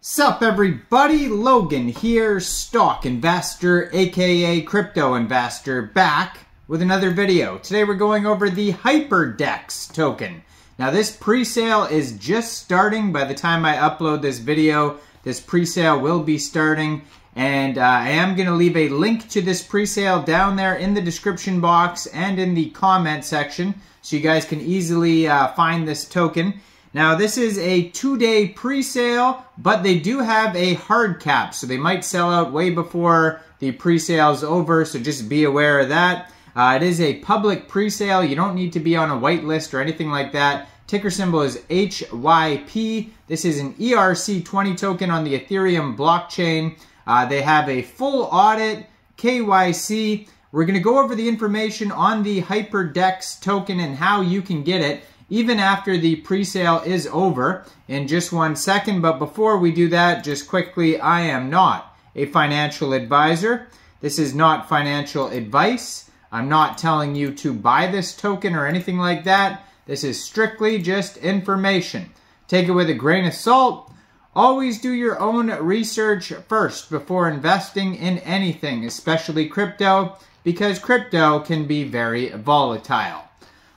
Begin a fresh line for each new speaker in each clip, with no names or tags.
Sup everybody, Logan here, stock investor aka crypto investor back with another video. Today we're going over the HyperDEX token. Now this pre-sale is just starting by the time I upload this video. This pre-sale will be starting and uh, I am going to leave a link to this pre-sale down there in the description box and in the comment section so you guys can easily uh, find this token. Now this is a two-day pre-sale, but they do have a hard cap, so they might sell out way before the pre-sale is over, so just be aware of that. Uh, it is a public pre-sale. You don't need to be on a whitelist or anything like that. Ticker symbol is HYP. This is an ERC20 token on the Ethereum blockchain. Uh, they have a full audit, KYC. We're going to go over the information on the HyperDEX token and how you can get it even after the pre-sale is over in just one second. But before we do that, just quickly, I am not a financial advisor. This is not financial advice. I'm not telling you to buy this token or anything like that. This is strictly just information. Take it with a grain of salt. Always do your own research first before investing in anything, especially crypto, because crypto can be very volatile.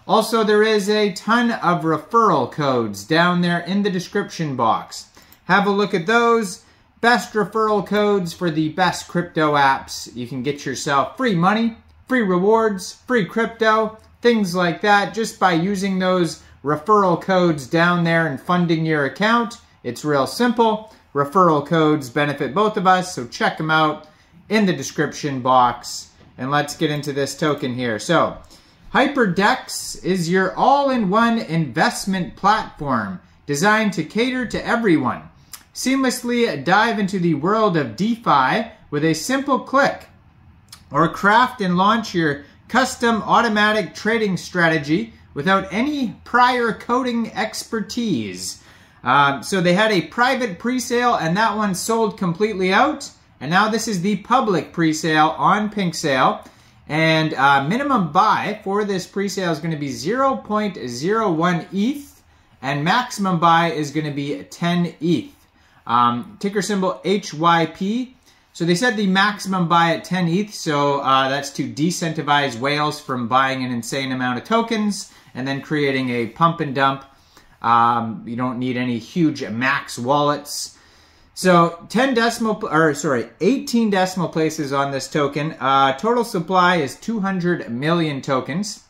Also, there is a ton of referral codes down there in the description box. Have a look at those. Best referral codes for the best crypto apps. You can get yourself free money, free rewards, free crypto, things like that just by using those referral codes down there and funding your account. It's real simple. Referral codes benefit both of us, so check them out in the description box. And let's get into this token here. So, HyperDEX is your all-in-one investment platform designed to cater to everyone. Seamlessly dive into the world of DeFi with a simple click or craft and launch your custom automatic trading strategy without any prior coding expertise. Um, so they had a private pre-sale and that one sold completely out. And now this is the public pre-sale on PinkSale. And uh, minimum buy for this pre-sale is going to be 0.01 ETH, and maximum buy is going to be 10 ETH. Um, ticker symbol HYP. So they said the maximum buy at 10 ETH, so uh, that's to decentivize whales from buying an insane amount of tokens and then creating a pump and dump. Um, you don't need any huge max wallets. So 10 decimal, or sorry, 18 decimal places on this token. Uh, total supply is 200 million tokens.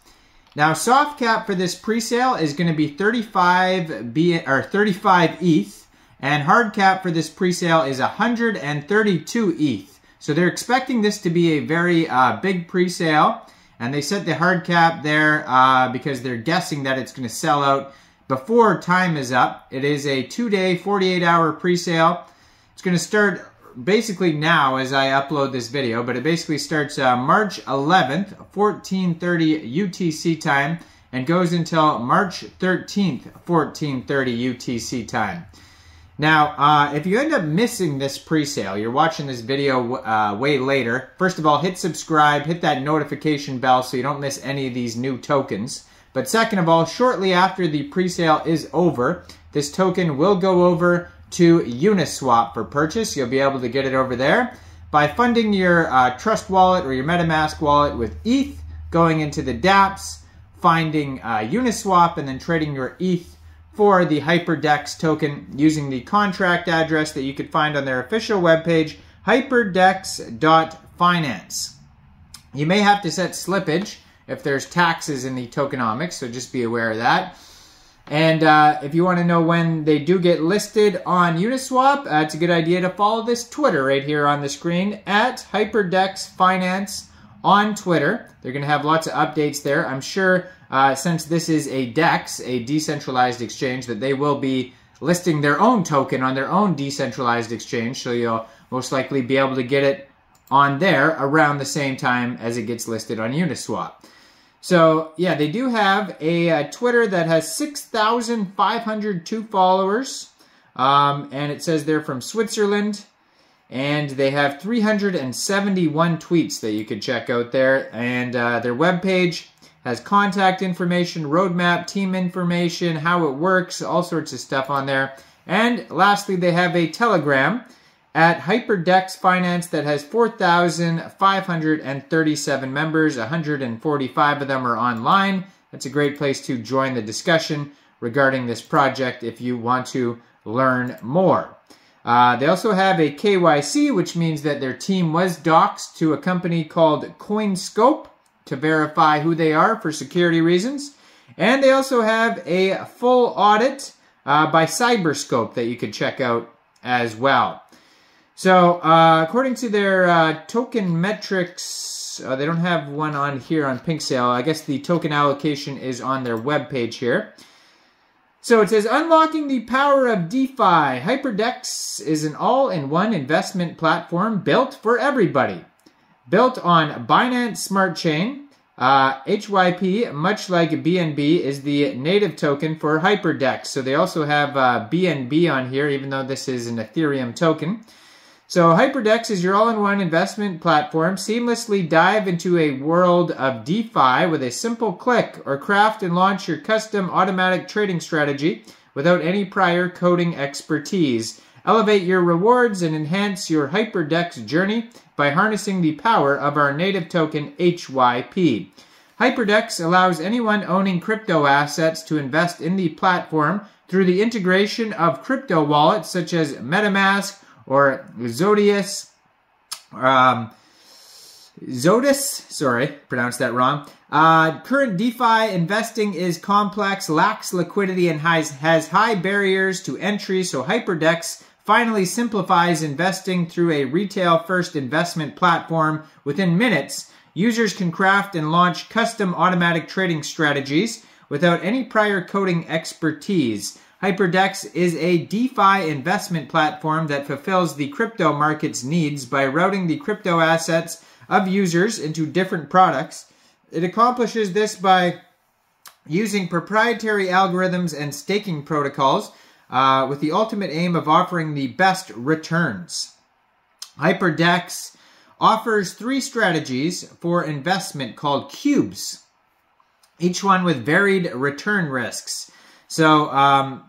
Now soft cap for this pre-sale is going to be 35 B or 35 ETH, and hard cap for this pre-sale is 132 ETH. So they're expecting this to be a very uh, big pre-sale, and they set the hard cap there uh, because they're guessing that it's going to sell out before time is up. It is a two-day, 48-hour pre-sale. It's going to start basically now as I upload this video, but it basically starts uh, March 11th, 1430 UTC time, and goes until March 13th, 1430 UTC time. Now, uh, if you end up missing this pre-sale, you're watching this video uh, way later, first of all, hit subscribe, hit that notification bell so you don't miss any of these new tokens. But second of all, shortly after the pre-sale is over, this token will go over to Uniswap for purchase. You'll be able to get it over there by funding your uh, Trust wallet or your MetaMask wallet with ETH, going into the dApps, finding uh, Uniswap, and then trading your ETH for the HyperDEX token using the contract address that you could find on their official webpage, hyperdex.finance. You may have to set slippage if there's taxes in the tokenomics, so just be aware of that. And uh, if you want to know when they do get listed on Uniswap, uh, it's a good idea to follow this Twitter right here on the screen at HyperDEX Finance on Twitter. They're going to have lots of updates there. I'm sure uh, since this is a DEX, a decentralized exchange, that they will be listing their own token on their own decentralized exchange. So you'll most likely be able to get it on there around the same time as it gets listed on Uniswap. So yeah, they do have a, a Twitter that has 6,502 followers. Um, and it says they're from Switzerland. And they have 371 tweets that you could check out there. And uh, their webpage has contact information, roadmap, team information, how it works, all sorts of stuff on there. And lastly, they have a Telegram at HyperDex Finance that has 4,537 members. 145 of them are online. That's a great place to join the discussion regarding this project if you want to learn more. Uh, they also have a KYC, which means that their team was doxed to a company called CoinScope to verify who they are for security reasons. And they also have a full audit uh, by Cyberscope that you could check out as well. So, uh, according to their uh, token metrics, uh, they don't have one on here on PinkSale. I guess the token allocation is on their webpage here. So it says unlocking the power of DeFi. HyperDex is an all-in-one investment platform built for everybody. Built on Binance Smart Chain, uh, HYP, much like BNB, is the native token for HyperDex. So they also have uh, BNB on here, even though this is an Ethereum token. So HyperDex is your all-in-one investment platform. Seamlessly dive into a world of DeFi with a simple click or craft and launch your custom automatic trading strategy without any prior coding expertise. Elevate your rewards and enhance your HyperDex journey by harnessing the power of our native token HYP. HyperDex allows anyone owning crypto assets to invest in the platform through the integration of crypto wallets such as MetaMask or Zodius, um, sorry, pronounced that wrong. Uh, current DeFi investing is complex, lacks liquidity, and has, has high barriers to entry, so HyperDex finally simplifies investing through a retail-first investment platform within minutes. Users can craft and launch custom automatic trading strategies without any prior coding expertise. HyperDex is a DeFi investment platform that fulfills the crypto market's needs by routing the crypto assets of users into different products. It accomplishes this by using proprietary algorithms and staking protocols uh, with the ultimate aim of offering the best returns. HyperDex offers three strategies for investment called cubes, each one with varied return risks. So um,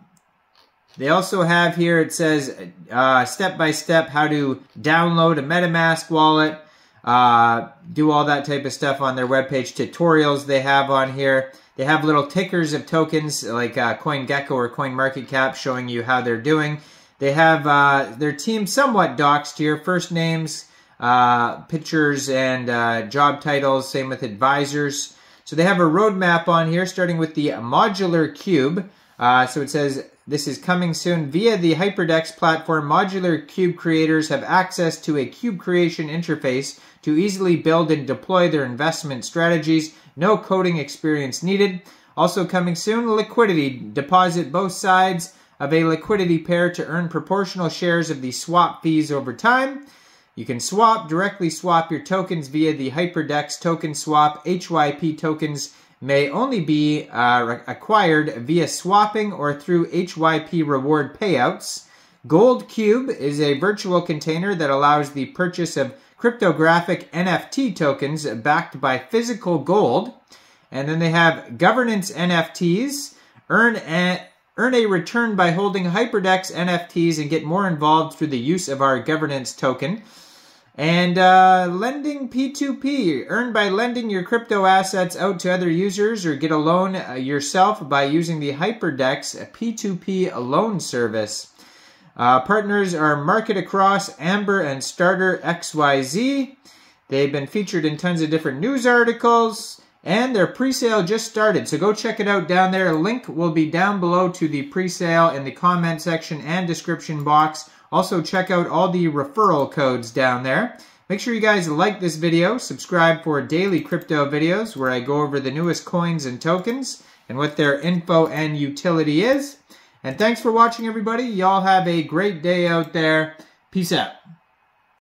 they also have here, it says uh, step by step how to download a MetaMask wallet, uh, do all that type of stuff on their webpage. Tutorials they have on here. They have little tickers of tokens like uh, CoinGecko or CoinMarketCap showing you how they're doing. They have uh, their team somewhat doxed here. First names, uh, pictures, and uh, job titles. Same with advisors. So they have a roadmap on here starting with the modular cube. Uh, so it says this is coming soon. Via the HyperDex platform, modular cube creators have access to a cube creation interface to easily build and deploy their investment strategies. No coding experience needed. Also coming soon, liquidity. Deposit both sides of a liquidity pair to earn proportional shares of the swap fees over time. You can swap, directly swap your tokens via the HyperDex Token Swap HYP tokens may only be uh, acquired via swapping or through HYP reward payouts. Gold Cube is a virtual container that allows the purchase of cryptographic NFT tokens backed by physical gold. And then they have governance NFTs. Earn a, earn a return by holding HyperDex NFTs and get more involved through the use of our governance token. And uh, lending P2P, earn by lending your crypto assets out to other users or get a loan uh, yourself by using the HyperDex P2P loan service. Uh, partners are Market Across, Amber, and Starter XYZ. They've been featured in tons of different news articles, and their pre-sale just started. So go check it out down there. Link will be down below to the pre-sale in the comment section and description box. Also, check out all the referral codes down there. Make sure you guys like this video, subscribe for daily crypto videos where I go over the newest coins and tokens and what their info and utility is. And thanks for watching, everybody. Y'all have a great day out there. Peace out.